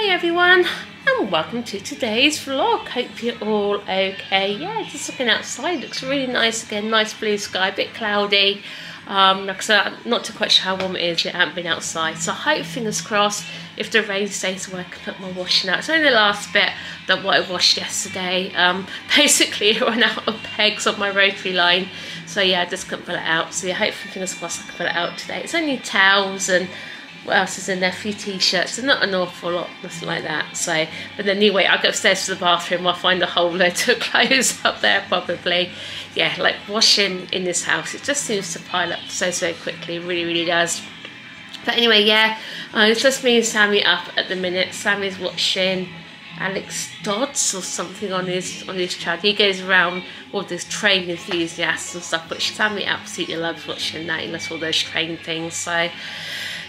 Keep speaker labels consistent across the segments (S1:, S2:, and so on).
S1: Hi everyone and welcome to today's vlog. Hope you're all okay. Yeah, just looking outside, looks really nice again, nice blue sky, a bit cloudy. Um, like I said, I'm not too quite sure how warm it is yet, I haven't been outside. So I hope, fingers crossed, if the rain stays away, I can put my washing out. It's only the last bit that what I washed yesterday. Um, basically, I ran out of pegs on my rotary line. So yeah, I just couldn't put it out. So yeah, hopefully, fingers crossed, I can put it out today. It's only towels and what else is in there? A few t-shirts, and not an awful lot, nothing like that. So, but then anyway, I go upstairs to the bathroom. I'll find a whole load of clothes up there probably. Yeah, like washing in this house, it just seems to pile up so so quickly. really, really does. But anyway, yeah, uh, it's just me and Sammy up at the minute. Sammy's watching Alex Dodds or something on his on his channel. He goes around all these train enthusiasts and stuff, but Sammy absolutely loves watching that. He loves all those train things. So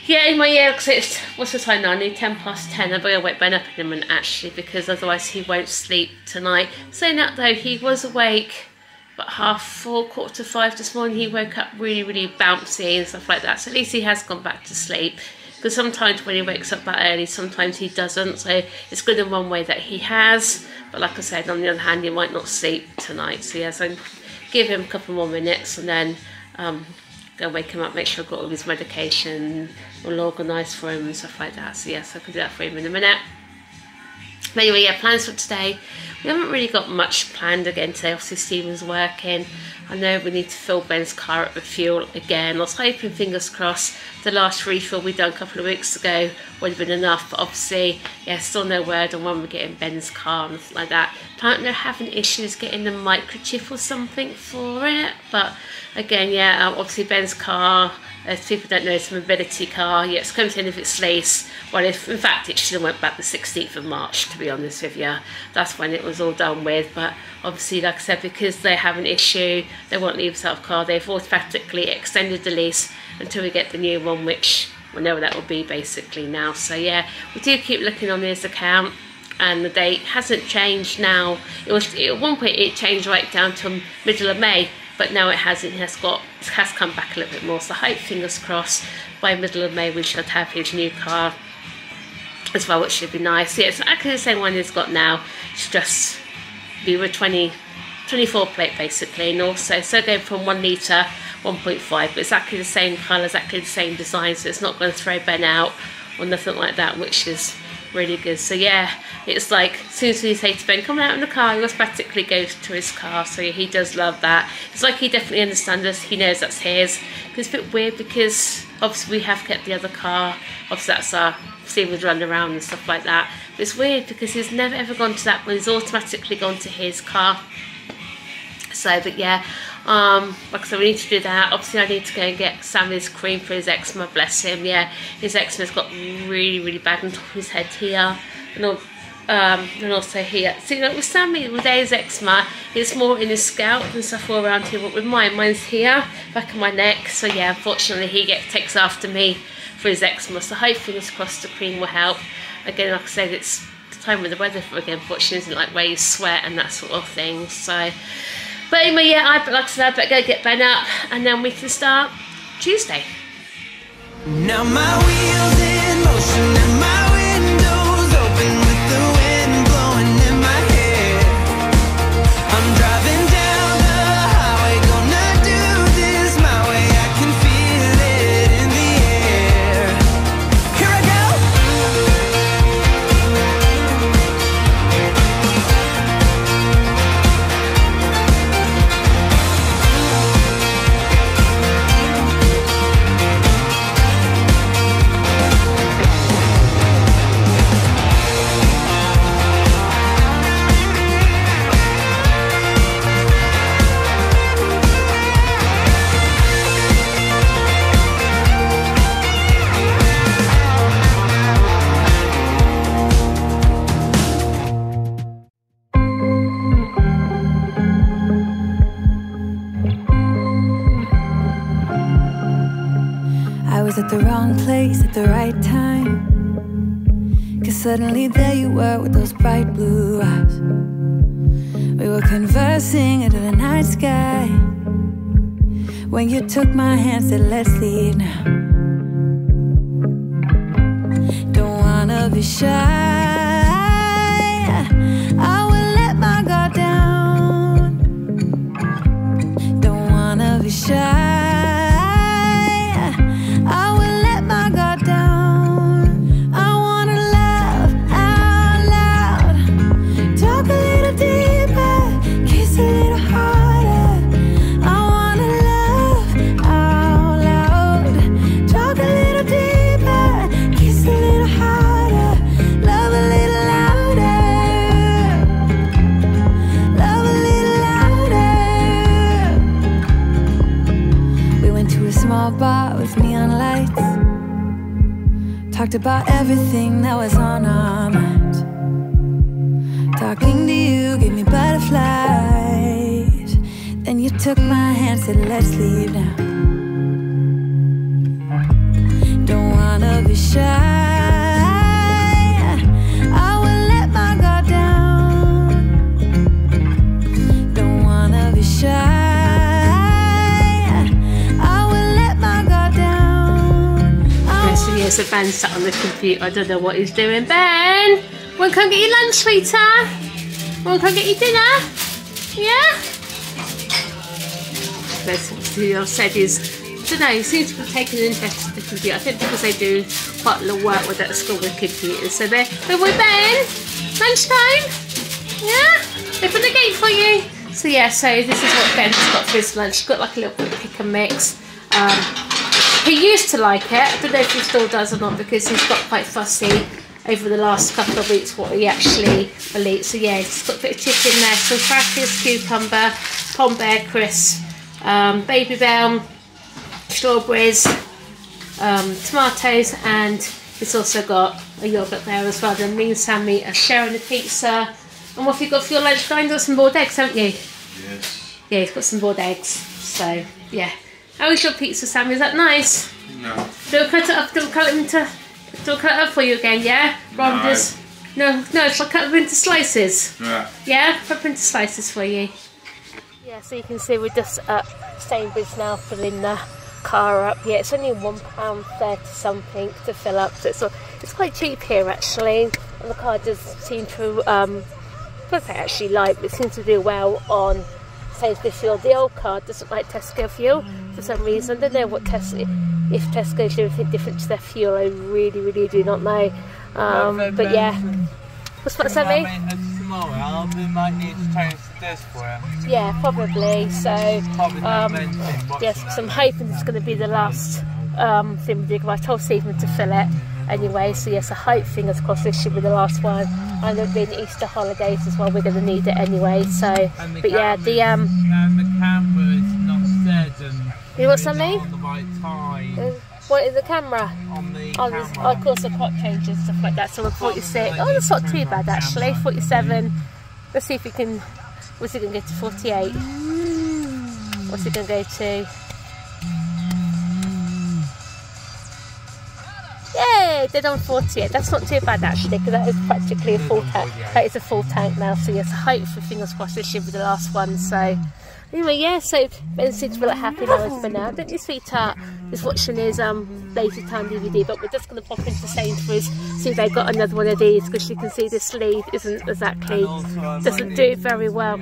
S1: yeah, in my ear, because it's, what's the time now? I need 10 past 10. I better wake Ben up in a minute, actually, because otherwise he won't sleep tonight. Saying that, though, he was awake about half four, quarter to five this morning. He woke up really, really bouncy and stuff like that. So at least he has gone back to sleep. Because sometimes when he wakes up that early, sometimes he doesn't. So it's good in one way that he has. But like I said, on the other hand, he might not sleep tonight. So yeah, so give him a couple more minutes and then um, go wake him up, make sure I've got all his medication all organise for him and stuff like that. So yes, I can do that for him in a minute. But anyway, yeah, plans for today. We haven't really got much planned again today. Obviously, Stephen's working. I know we need to fill Ben's car up with fuel again. I was hoping, fingers crossed, the last refill we done a couple of weeks ago would have been enough. But obviously, yeah, still no word on when we're getting Ben's car and stuff like that. Apparently, they're having issues getting the microchip or something for it. But again, yeah, um, obviously Ben's car as people don't know, it's a mobility car. Yeah, it's coming to end of its lease. Well, if, in fact, it have went back the 16th of March, to be honest with you. That's when it was all done with. But obviously, like I said, because they have an issue, they won't leave self car, they've automatically extended the lease until we get the new one, which we know that will be basically now. So yeah, we do keep looking on this account and the date hasn't changed now. It was at one point it changed right down to middle of May, but now it has it has got has come back a little bit more. So hope fingers crossed by middle of May we should have his new car as well, which should be nice. Yeah, it's actually the same one he's got now. It's just be with 20, 24 plate basically, and also so going from one litre 1.5, but exactly the same colour, exactly the same design, so it's not going to throw Ben out or nothing like that, which is really good. So yeah, it's like as soon as we say to Ben, come out in the car, he automatically goes to his car. So he does love that. It's like he definitely understands us. He knows that's his. It's a bit weird because obviously we have kept the other car. Obviously that's our Stephen's run around and stuff like that. But it's weird because he's never ever gone to that one. He's automatically gone to his car. So, but yeah, um, like I said, we need to do that. Obviously, I need to go and get Sammy's cream for his eczema, bless him. Yeah, his eczema's got really, really bad on top of his head here. And, all, um, and also here. See, like with Sammy, with his eczema, it's more in his scalp and stuff all around here. But with mine, mine's here, back of my neck. So yeah, unfortunately, he gets takes after me for his eczema. So hopefully, this crossed, the cream will help. Again, like I said, it's the time with the weather for again, unfortunately, isn't like where you sweat and that sort of thing. So but anyway, yeah, I, like I said, I better go get Ben up and then we can start Tuesday. Now my wheels in motion the wrong place at the right time. Cause suddenly there you were with those bright blue eyes. We were conversing under the night sky. When you took my hand, said, Let's leave now. Don't wanna be shy.
S2: Talked about everything that was on our minds. Talking to you gave me butterflies. Then you took my hand, said, Let's leave now. Don't wanna be shy.
S1: So Ben sat on the computer. I don't know what he's doing. Ben, wanna come get your lunch, sweetheart? Wanna come get your dinner? Yeah? Basically, I've said is, I don't know, he seems to be taking an interest in the computer. I think because they do quite a lot of work with at school with computers. So they're, but with Ben, lunchtime? Yeah? Open the gate for you. So yeah, so this is what Ben's got for his lunch. He's got like a little bit of pick and mix. Um, he used to like it. I don't know if he still does or not because he's got quite fussy over the last couple of weeks what he actually will eat. So yeah, he's got a bit of chicken there. So crackers, cucumber, Pom Bear crisp, um, Babybel, strawberries, um, tomatoes, and it's also got a yogurt there as well. Then me and Sammy are sharing the pizza. And what have you got for your lunch? Guy, you got some boiled eggs, haven't you?
S3: Yes.
S1: Yeah, he's got some boiled eggs. So yeah. How is your pizza, Sam? Is that nice?
S3: No.
S1: Don't cut it up? Don't cut it into? Don't cut it up for you again? Yeah. Rather
S3: no.
S1: just no, no. Shall I cut them into slices?
S3: Yeah.
S1: Yeah. Cut them into slices for you. Yeah. So you can see we're just at Sainsbury's now filling the car up. Yeah, it's only one pound thirty something to fill up. So it's it's quite cheap here actually. And the car does seem to um, what I actually like, it seems to do well on Sainsbury's fuel. The old car doesn't like Tesco fuel for some reason. I don't know what Tesco, if Tesco do anything different to their fuel. I really, really do not know. Um, but yeah. What's that, Sammy?
S3: Tomorrow, we might need to change this for him.
S1: Yeah, probably. So, um, yes, so I'm hoping it's going to be the last um, thing we do. Because I told Stephen to fill it anyway. So yes, I hope fingers crossed this should be the last one. And there'll be Easter holidays as well. We're going to need it anyway. So, but yeah, the um.
S3: And the camera is not steady.
S1: You want something?
S3: On the right time.
S1: Uh, what is the camera?
S3: On the
S1: oh,
S3: camera.
S1: Oh, of course, the clock changes and stuff like that. So we're 46. Oh, that's not too bad actually. 47. Let's see if we can. What's it going to go to 48? What's it going to go to? Yay, did on 48. That's not too bad actually, because that is practically a full tank. That is a full tank now, so yes, hope for fingers crossed this should be the last one. So anyway, yeah, so Ben seems to like happy now for now. Don't you sweetheart is watching his um lazy time DVD, but we're just gonna pop into Sainsbury's, see if they've got another one of these because you can see the sleeve isn't exactly doesn't do very well.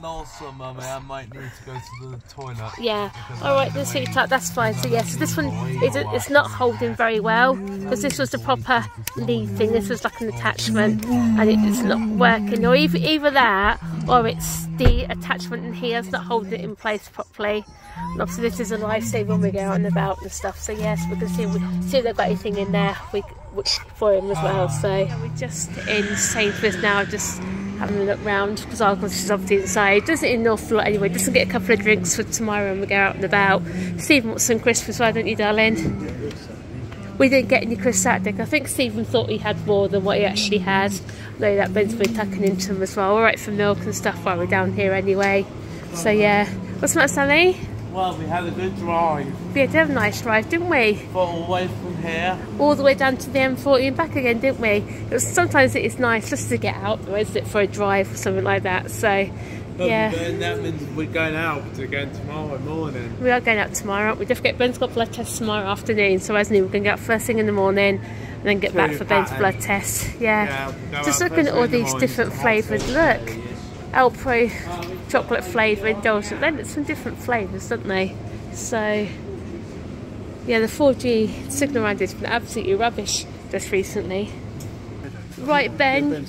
S3: And also, uh, Mummy, I might need to go to the toilet.
S1: Yeah. All right, then, up. that's fine. So yes, this one is it's not holding very well because this was the proper lead thing. This was like an attachment, and it's not working. Or either either that, or it's the attachment in here is not holding it in place properly. And obviously, this is a lifesaver when we go out and about and stuff. So yes, we can see see if they've got anything in there. We which for him as well. So yeah, we're just in Sainsbury's now, just having a look round because our is obviously inside. Doesn't an awful lot anyway. Doesn't get a couple of drinks for tomorrow when we go out and about. Stephen wants some crisps well, don't you, darling? We didn't get any crisps that day. I think Stephen thought he had more than what he actually had. No, that Ben's been tucking into them as well. All right for milk and stuff while we're down here anyway. So yeah. What's that, Sally?
S3: Well, we had a good drive.
S1: We had a nice drive, didn't we?
S3: But all the way from here.
S1: All the way down to the M40 and back again, didn't we? It was, sometimes it is nice just to get out, though, isn't it, for a drive or something like that. So,
S3: but
S1: yeah.
S3: that means we're going out again tomorrow morning.
S1: We are going out tomorrow, aren't we? Don't forget, Ben's got blood tests tomorrow afternoon, so hasn't he? We're going to go out first thing in the morning and then get back for Ben's blood test. Yeah. yeah just looking at all these different flavours. Look. Alpro chocolate flavour indulgent. Then it's some different flavours, don't they? So, yeah, the 4G signal around has been absolutely rubbish just recently. Right, Ben.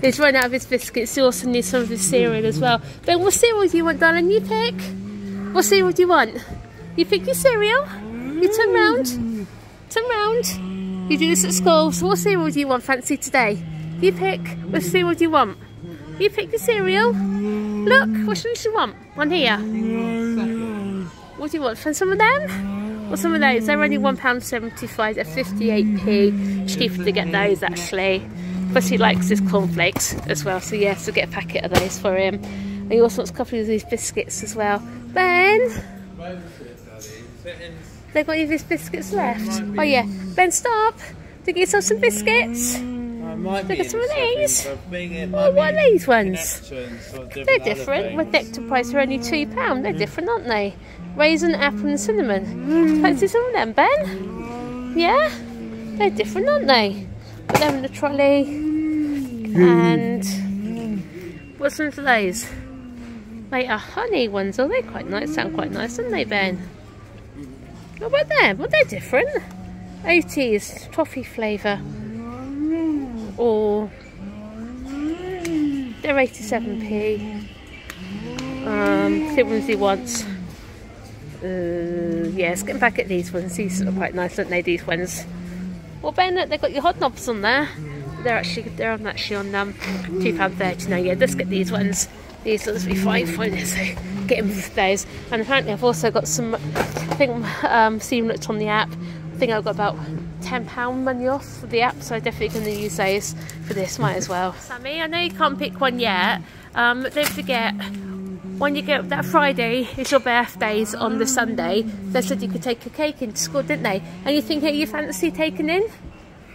S1: He's run out of his biscuits. He also needs some of his cereal as well. Ben, what cereal do you want, darling? You pick. We'll see what cereal do you want? You pick your cereal. You turn round. Turn round. You do this at school. So what cereal do you want fancy today? You pick. What cereal do you want? You pick the cereal. Look, which one do you want? One here. What do you want? Find some of them? Well, some of those, they're only £1.75, they're 58p. Cheaper to get those actually. Plus he likes his cornflakes as well, so yes, we'll get a packet of those for him. And he also wants a couple of these biscuits as well. Ben! They've got of his biscuits left? Oh yeah. Ben, stop! To get yourself some biscuits. Look at some of these. Oh, what are these ones? They're different. With nectar price are only £2. They're different, aren't they? Raisin, apple and cinnamon. Fancy some of them, Ben? Yeah? They're different, aren't they? Put them in the trolley. And what's some of those? They are honey ones. Oh, they're quite nice. Sound quite nice, aren't they, Ben? What about them? Well, they're different. OT's toffee flavour. Or they're 87p. Um, see ones. Uh, yes, getting back at these ones. These are quite nice, aren't they? These ones. Well, Ben, they've got your Hobnobs on there. They're actually they're on actually on um two pound thirty now. Yeah, let's get these ones. These ones will be fine for you. So get him those. And apparently, I've also got some. I think um, Stephen looked on the app. I think I've got about ten pound money off for the app, so I'm definitely going to use those for this. Might as well. Sammy, I know you can't pick one yet. Um, but don't forget when you get that Friday is your birthdays on the Sunday, they said you could take a cake into school, didn't they? And you think, hey, you fancy taking in?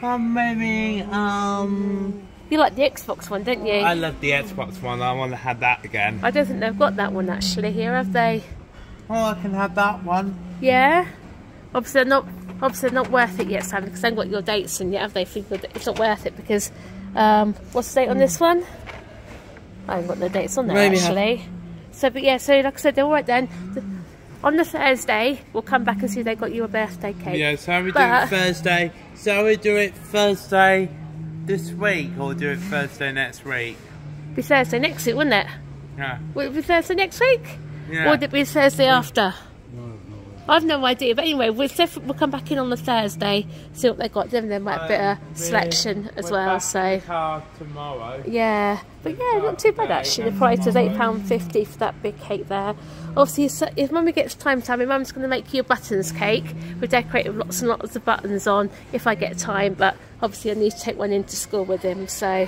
S3: Um, maybe, um...
S1: You like the Xbox one, don't you?
S3: I love the Xbox one. I want to have that again.
S1: I don't think they've got that one actually here, have they?
S3: Oh, I can have that one.
S1: Yeah. Obviously, they're not. Obviously, they're not worth it yet, Sam, because they haven't got your dates in yet, have they? Think it's not worth it because. Um, what's the date on this one? I haven't got no dates on there
S3: Maybe have-
S1: actually. So, but yeah, so like I said, they're all right then. On the Thursday, we'll come back and see if they got you a birthday cake.
S3: Yeah, so we do it Thursday. So we do it Thursday this week, or do it Thursday next week?
S1: Be Thursday next week, wouldn't it?
S3: Yeah.
S1: Will it be Thursday next week?
S3: Yeah.
S1: Or would it be Thursday after? I've no idea, but anyway, we'll, def- we'll come back in on the Thursday, see what they've got. Then there might be a
S3: Um,
S1: selection as
S3: we're
S1: well.
S3: back in
S1: So
S3: the car tomorrow.
S1: yeah, but yeah, not too bad actually. The price is eight pound fifty for that big cake there. Obviously, if Mummy gets time to, my Mum's going to make you a buttons cake. We decorate with lots and lots of buttons on if I get time. But obviously, I need to take one into school with him. So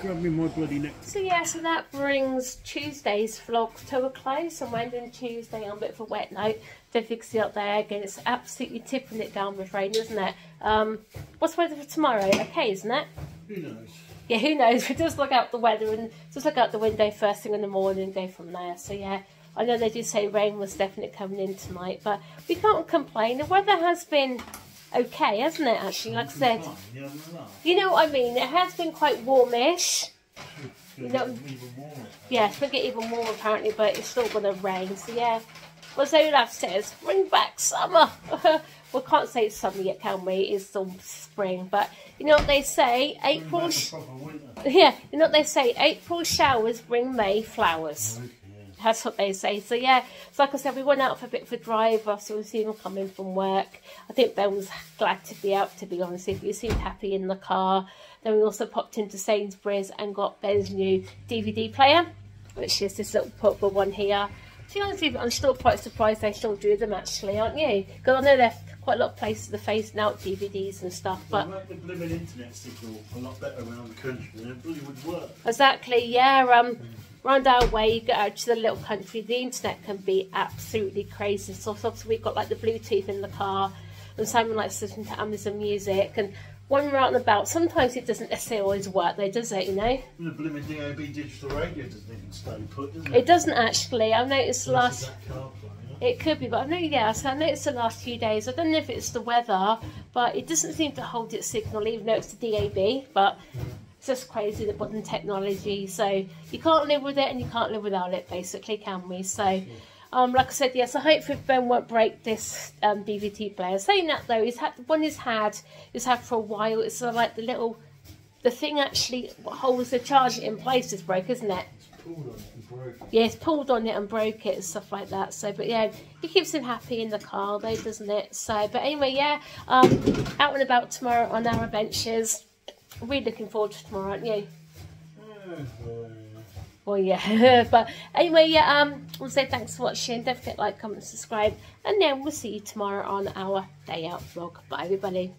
S4: grab me my bloody neck?
S1: so yeah, so that brings Tuesday's vlog to a close. I'm ending Tuesday on a bit of a wet note. Don't you can see up there again. It's absolutely tipping it down with rain, isn't it? Um, what's the weather for tomorrow? Okay, isn't it?
S4: Who knows?
S1: yeah, who knows? We just look out the weather and just look out the window first thing in the morning and go from there. So yeah, I know they did say rain was definitely coming in tonight, but we can't complain. The weather has been okay, hasn't it? Actually, like I said,
S4: You know, no, no.
S1: you know what I mean. It has been quite warmish. You know, yeah, it's going to get even warmer apparently, but it's still going to rain. So yeah, well, Olaf says, bring back summer. we can't say it's summer yet, can we? It's still spring, but you know what they say? April.
S4: Back
S1: sh-
S4: a proper winter.
S1: Yeah, you know what they say? April showers bring May flowers. Oh, That's what they say. So yeah, so like I said, we went out for a bit of a drive after we seen him coming from work. I think Ben was glad to be out, to be honest. He seemed happy in the car. Then we also popped into Sainsbury's and got Ben's new DVD player, which is this little portable one here. Be honest with you, I'm still quite surprised they still do them actually, aren't you? Because I know there's quite a lot of places that phasing out DVDs and stuff, but
S4: make the blooming internet signal a lot better around the country, and it really would work.
S1: Exactly, yeah. Um, round our way, you get out to the little country, the internet can be absolutely crazy. So obviously we've got like the Bluetooth in the car, and Simon likes to listen to Amazon Music. And when we're out and about, sometimes it doesn't necessarily always work, though, does it? You know,
S4: the blooming DAB digital radio doesn't even stay put, does it?
S1: it doesn't actually. I've noticed the
S4: Unless
S1: last.
S4: it's that car play, you know?
S1: It could be, but I know, yeah, so I noticed the last few days. I don't know if it's the weather, but it doesn't seem to hold its signal, even though it's the DAB. But it's just crazy the modern technology. So you can't live with it, and you can't live without it, basically, can we? So, um, like I said, yes, I hope Ben won't break this um, DVD player. Saying that though, he's had one he's had, he's had for a while. It's sort of like the little, the thing actually holds the charger in place is broke, isn't it?
S4: Pulled on it and broke
S1: yeah, it's pulled on it and broke it and stuff like that. So, but yeah, it keeps him happy in the car though, doesn't it? So, but anyway, yeah, um, out and about tomorrow on our adventures. Really looking forward to tomorrow, aren't you?
S4: Yeah,
S1: Well, yeah, but anyway, yeah, um, we'll say thanks for watching. Don't forget like, comment, subscribe, and then we'll see you tomorrow on our day out vlog. Bye, everybody.